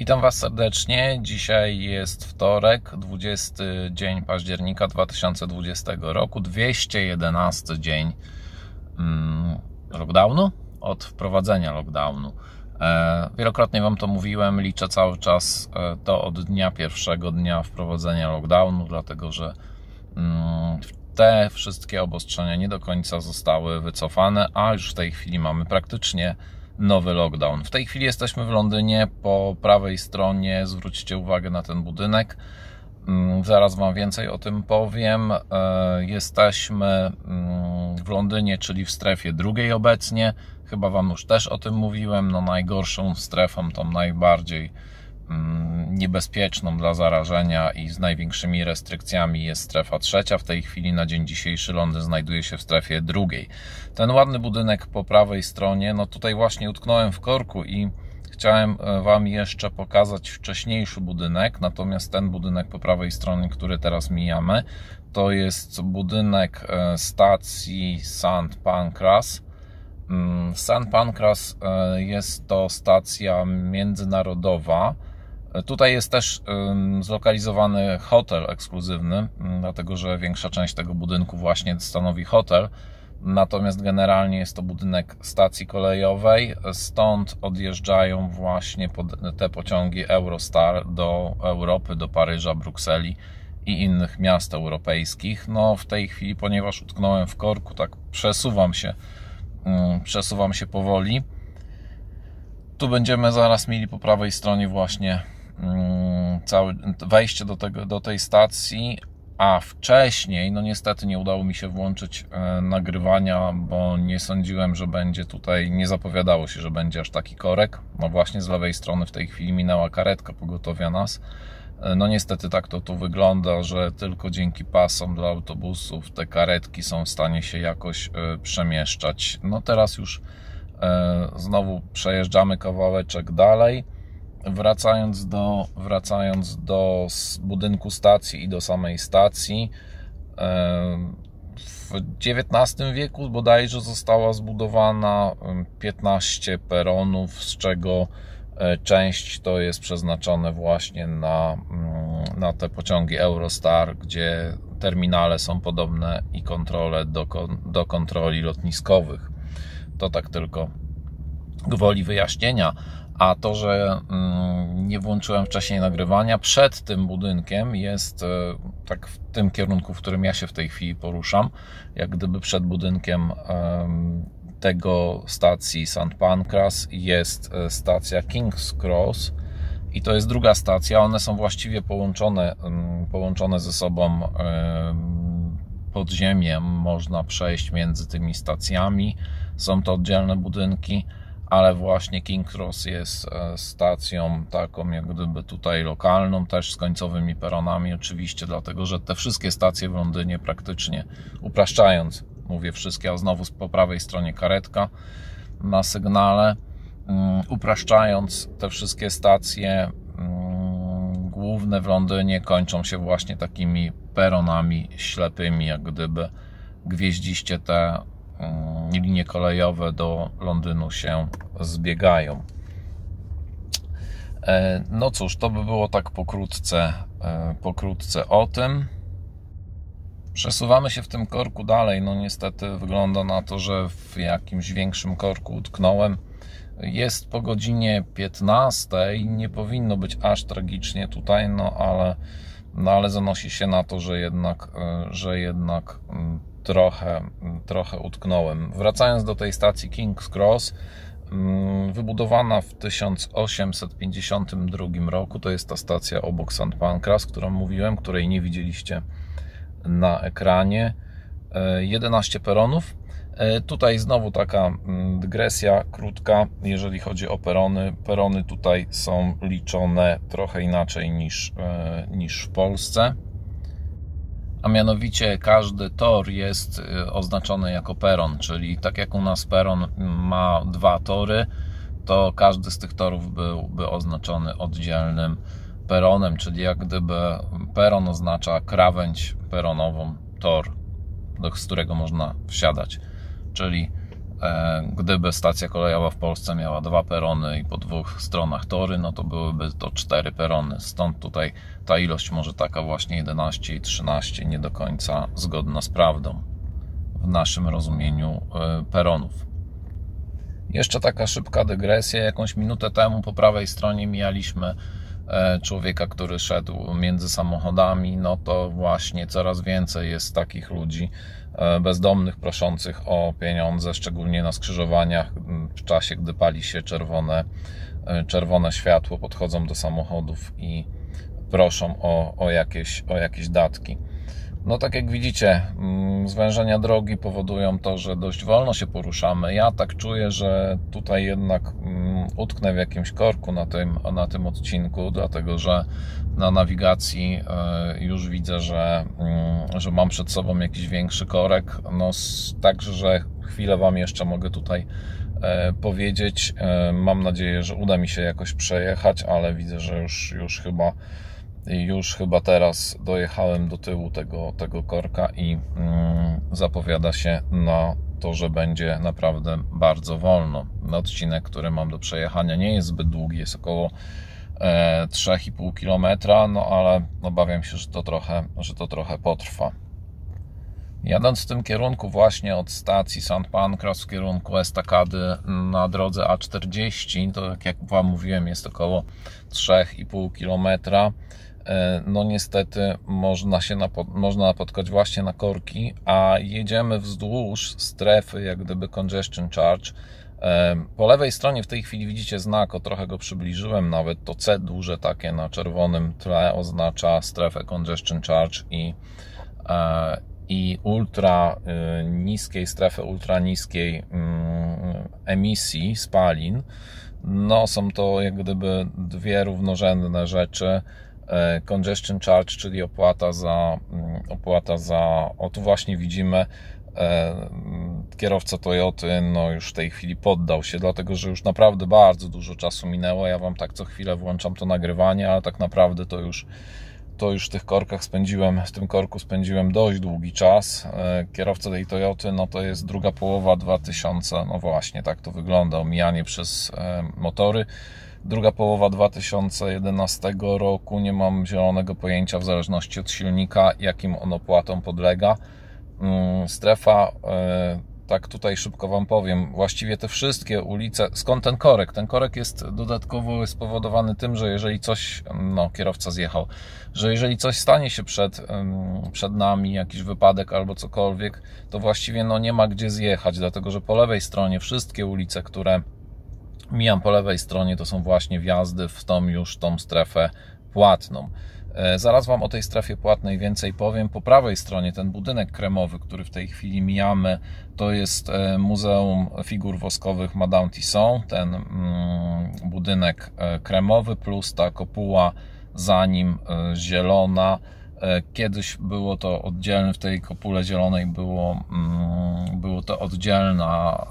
Witam Was serdecznie. Dzisiaj jest wtorek, 20 dzień października 2020 roku, 211 dzień mm, lockdownu, od wprowadzenia lockdownu. E, wielokrotnie Wam to mówiłem, liczę cały czas e, to od dnia pierwszego dnia wprowadzenia lockdownu, dlatego że mm, te wszystkie obostrzenia nie do końca zostały wycofane, a już w tej chwili mamy praktycznie nowy lockdown. W tej chwili jesteśmy w Londynie, po prawej stronie zwróćcie uwagę na ten budynek. Mm, zaraz Wam więcej o tym powiem. E, jesteśmy mm, w Londynie, czyli w strefie drugiej obecnie. Chyba Wam już też o tym mówiłem. No najgorszą strefą, tą najbardziej niebezpieczną dla zarażenia i z największymi restrykcjami jest strefa trzecia. W tej chwili na dzień dzisiejszy Londyn znajduje się w strefie drugiej. Ten ładny budynek po prawej stronie, no tutaj właśnie utknąłem w korku i chciałem e, Wam jeszcze pokazać wcześniejszy budynek, natomiast ten budynek po prawej stronie, który teraz mijamy, to jest budynek e, stacji St. Pancras. Mm, St. Pancras e, jest to stacja międzynarodowa, Tutaj jest też zlokalizowany hotel ekskluzywny, dlatego że większa część tego budynku właśnie stanowi hotel. Natomiast generalnie jest to budynek stacji kolejowej, stąd odjeżdżają właśnie te pociągi Eurostar do Europy, do Paryża, Brukseli i innych miast europejskich. No w tej chwili, ponieważ utknąłem w korku, tak przesuwam się, przesuwam się powoli. Tu będziemy zaraz mieli po prawej stronie właśnie całe wejście do, tego, do tej stacji, a wcześniej, no niestety nie udało mi się włączyć e, nagrywania, bo nie sądziłem, że będzie tutaj, nie zapowiadało się, że będzie aż taki korek. No właśnie z lewej strony w tej chwili minęła karetka pogotowia nas. E, no niestety tak to tu wygląda, że tylko dzięki pasom dla autobusów te karetki są w stanie się jakoś e, przemieszczać. No teraz już znowu przejeżdżamy kawałeczek dalej wracając do, wracając do budynku stacji i do samej stacji, w XIX wieku bodajże została zbudowana 15 peronów, z czego e, część to jest przeznaczone właśnie na, mm, na te pociągi Eurostar, gdzie terminale są podobne i kontrole do, do kontroli lotniskowych. To tak tylko gwoli wyjaśnienia. A to, że mm, nie włączyłem wcześniej nagrywania, przed tym budynkiem jest e, tak w tym kierunku, w którym ja się w tej chwili poruszam, jak gdyby przed budynkiem tego stacji St. Pancras jest e, stacja King's Cross i to jest druga stacja. One są właściwie połączone, połączone ze sobą podziemiem. Można przejść między tymi stacjami. Są to oddzielne budynki ale właśnie King Cross jest e, stacją taką jak gdyby tutaj lokalną, też z końcowymi peronami oczywiście, dlatego że te wszystkie stacje w Londynie praktycznie upraszczając, mówię wszystkie, a znowu po prawej stronie karetka na sygnale, mm, upraszczając te wszystkie stacje mm, główne w Londynie kończą się właśnie takimi peronami ślepymi, jak gdyby. Gwieździście te linie kolejowe do Londynu się zbiegają. E, no cóż, to by było tak pokrótce, e, pokrótce o tym. Przesuwamy się w tym korku dalej. No niestety wygląda na to, że w jakimś większym korku utknąłem. Jest po godzinie 15. Nie powinno być aż tragicznie tutaj, no ale, no ale zanosi się na to, że jednak, e, że jednak mm, trochę, trochę utknąłem. Wracając do tej stacji King's Cross, mm, wybudowana w 1852 roku, to jest ta stacja obok St. Pancras, którą mówiłem, której nie widzieliście na ekranie. 11 e, peronów. E, tutaj znowu taka mm, dygresja krótka, jeżeli chodzi o perony. Perony tutaj są liczone trochę inaczej niż, e, niż w Polsce a mianowicie każdy tor jest y, oznaczony jako peron, czyli tak jak u nas peron ma dwa tory, to każdy z tych torów byłby oznaczony oddzielnym peronem, czyli jak gdyby peron oznacza krawędź peronową, tor, z którego można wsiadać. Czyli gdyby stacja kolejowa w Polsce miała dwa perony i po dwóch stronach tory, no to byłyby to cztery perony. Stąd tutaj ta ilość może taka właśnie 11 i 13 nie do końca zgodna z prawdą w naszym rozumieniu e, peronów. Jeszcze taka szybka dygresja. Jakąś minutę temu po prawej stronie mijaliśmy e, człowieka, który szedł między samochodami. No to właśnie coraz więcej jest takich ludzi e, bezdomnych, proszących o pieniądze, szczególnie na skrzyżowaniach, w czasie, gdy pali się czerwone, e, czerwone światło, podchodzą do samochodów i proszą o, o, jakieś, o jakieś datki. No tak jak widzicie, mm, zwężenia drogi powodują to, że dość wolno się poruszamy. Ja tak czuję, że tutaj jednak mm, utknę w jakimś korku na tym, na tym odcinku, dlatego że na nawigacji e, już widzę, że, mm, że mam przed sobą jakiś większy korek. No także, że chwilę Wam jeszcze mogę tutaj e, powiedzieć. E, mam nadzieję, że uda mi się jakoś przejechać, ale widzę, że już, już chyba już chyba teraz dojechałem do tyłu tego, tego korka i mm, zapowiada się na to, że będzie naprawdę bardzo wolno. Odcinek, który mam do przejechania, nie jest zbyt długi, jest około e, 3,5 km, no ale obawiam się, że to trochę, że to trochę potrwa. Jadąc w tym kierunku właśnie od stacji St. Pancras w kierunku estakady na drodze A40, to jak Wam mówiłem jest około 3,5 km E, no niestety można się napot można napotkać właśnie na korki, a jedziemy wzdłuż strefy jak gdyby congestion charge. E, po lewej stronie w tej chwili widzicie znak, o trochę go przybliżyłem, nawet to C duże takie na czerwonym tle oznacza strefę congestion charge i, e, i ultra niskiej, strefę ultra niskiej mm, emisji spalin. No są to jak gdyby dwie równorzędne rzeczy E, congestion charge, czyli opłata za, mm, opłata za, o tu właśnie widzimy, e, kierowca Toyoty no już w tej chwili poddał się, dlatego że już naprawdę bardzo dużo czasu minęło. Ja wam tak co chwilę włączam to nagrywanie, ale tak naprawdę to już to już w tych korkach spędziłem, w tym korku spędziłem dość długi czas. E, kierowca tej Toyoty, no to jest druga połowa 2000, no właśnie, tak to wygląda, omijanie przez motory. Druga połowa 2011 roku, nie mam zielonego pojęcia w zależności od silnika, jakim on opłatom podlega. Mm, strefa, e, tak tutaj szybko Wam powiem, właściwie te wszystkie ulice, skąd ten korek? Ten korek jest dodatkowo spowodowany tym, że jeżeli coś, no kierowca zjechał, że jeżeli coś stanie się przed, przed nami, jakiś wypadek albo cokolwiek, to właściwie no nie ma gdzie zjechać, dlatego że po lewej stronie wszystkie ulice, które mijam po lewej stronie, to są właśnie wjazdy w tą już tą strefę płatną. E, zaraz Wam o tej strefie płatnej więcej powiem. Po prawej stronie ten budynek kremowy, który w tej chwili mijamy, to jest e, Muzeum Figur Woskowych Madame Tisson. Ten mm, budynek e, kremowy plus ta kopuła za nim zielona. Kiedyś było to oddzielne, w tej kopule zielonej było, mm, było to oddzielna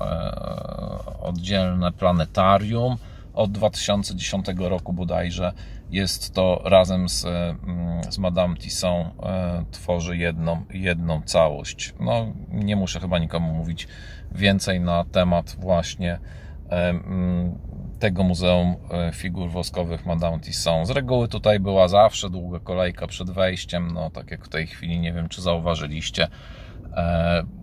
oddzielne planetarium. Od 2010 roku bodajże jest to razem z, mm, z Madame Tisson e, tworzy jedną, jedną całość. No, nie muszę chyba nikomu mówić więcej na temat właśnie e, mm, tego Muzeum e, Figur Woskowych Madame Tisson. Z reguły tutaj była zawsze długa kolejka przed wejściem, no tak jak w tej chwili, nie wiem czy zauważyliście,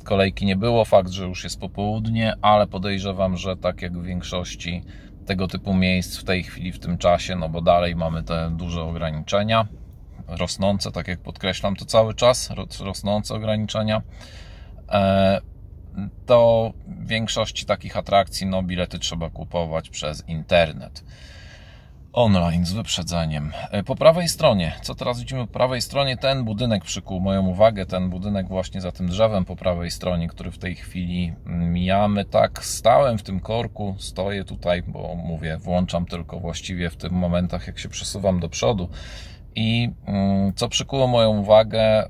kolejki nie było, fakt, że już jest popołudnie, ale podejrzewam, że tak jak w większości tego typu miejsc w tej chwili, w tym czasie, no bo dalej mamy te duże ograniczenia, rosnące, tak jak podkreślam to cały czas, rosnące ograniczenia, e, to w większości takich atrakcji no, bilety trzeba kupować przez internet online z wyprzedzeniem. E, po prawej stronie, co teraz widzimy po prawej stronie, ten budynek przykuł moją uwagę, ten budynek właśnie za tym drzewem po prawej stronie, który w tej chwili mijamy. Tak, stałem w tym korku, stoję tutaj, bo mówię, włączam tylko właściwie w tym momentach, jak się przesuwam do przodu. I mm, co przykuło moją uwagę, e,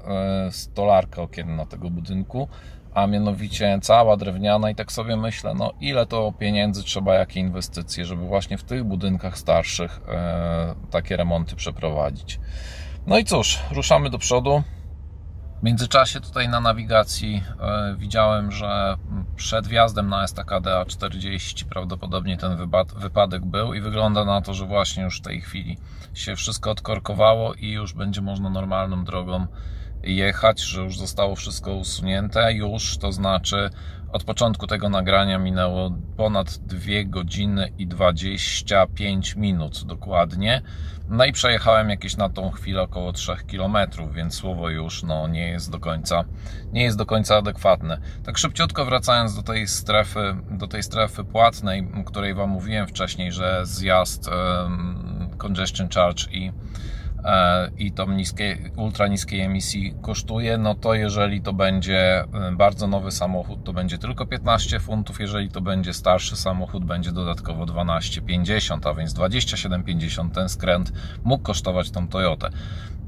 stolarka okienna tego budynku a mianowicie cała drewniana i tak sobie myślę, no ile to pieniędzy trzeba, jakie inwestycje, żeby właśnie w tych budynkach starszych e, takie remonty przeprowadzić. No i cóż, ruszamy do przodu. międzyczasie tutaj na nawigacji e, widziałem, że przed wjazdem na estakady A40 prawdopodobnie ten wypadek był i wygląda na to, że właśnie już w tej chwili się wszystko odkorkowało i już będzie można normalną drogą jechać, że już zostało wszystko usunięte. Już to znaczy od początku tego nagrania minęło ponad 2 godziny i 25 minut dokładnie. No i przejechałem jakieś na tą chwilę około 3 km, więc słowo już no, nie jest do końca nie jest do końca adekwatne. Tak szybciutko wracając do tej strefy, do tej strefy płatnej, której Wam mówiłem wcześniej, że zjazd um, congestion charge i i to niskie, ultra niskiej emisji kosztuje, no to jeżeli to będzie e, bardzo nowy samochód, to będzie tylko 15 funtów, jeżeli to będzie starszy samochód, będzie dodatkowo 12,50, a więc 27,50 ten skręt mógł kosztować tą Toyotę.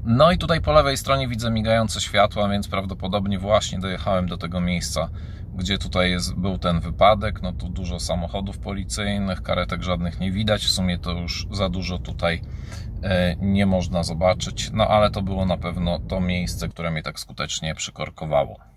No i tutaj po lewej stronie widzę migające światła, więc prawdopodobnie właśnie dojechałem do tego miejsca, gdzie tutaj jest, był ten wypadek. No tu dużo samochodów policyjnych, karetek żadnych nie widać. W sumie to już za dużo tutaj e, nie można zobaczyć. No ale to było na pewno to miejsce, które mnie tak skutecznie przykorkowało.